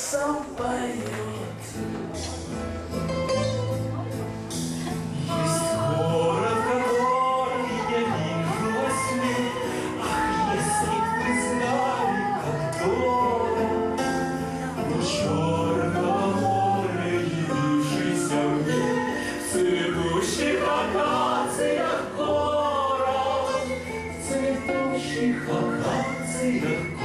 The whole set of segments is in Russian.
сам поет. Есть город, который я вижу во Ах, если б вы как дорого, У черного мне, цветущих акациях город, В цветущих акациях.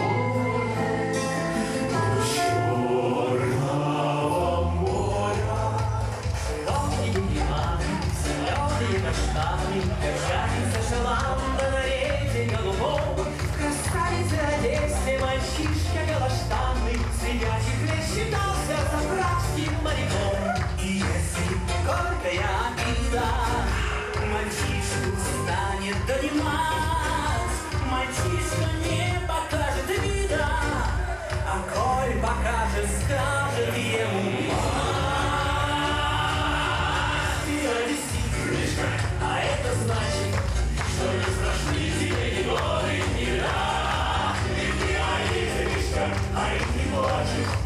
I am people watching.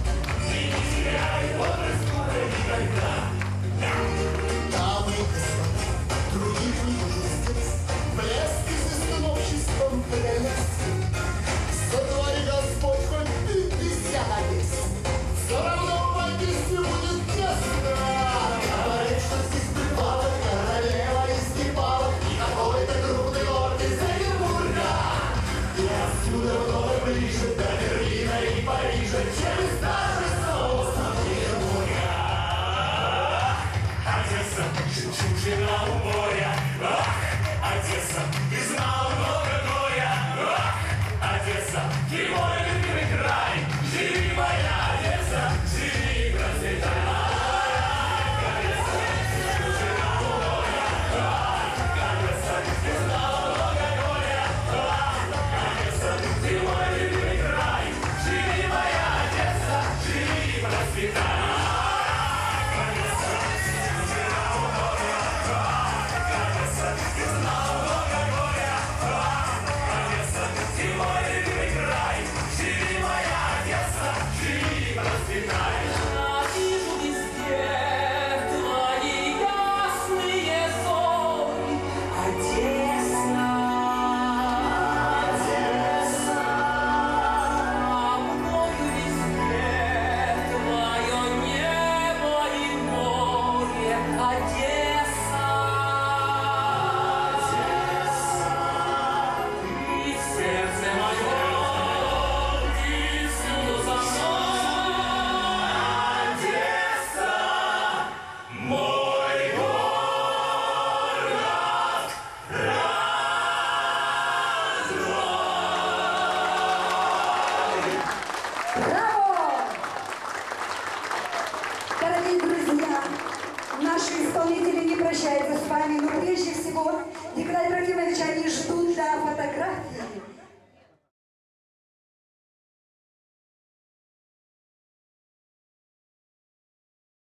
Shalom. Наши исполнители не прощаются с вами, но прежде всего Николай Трофимович, они ждут, да, фотографии.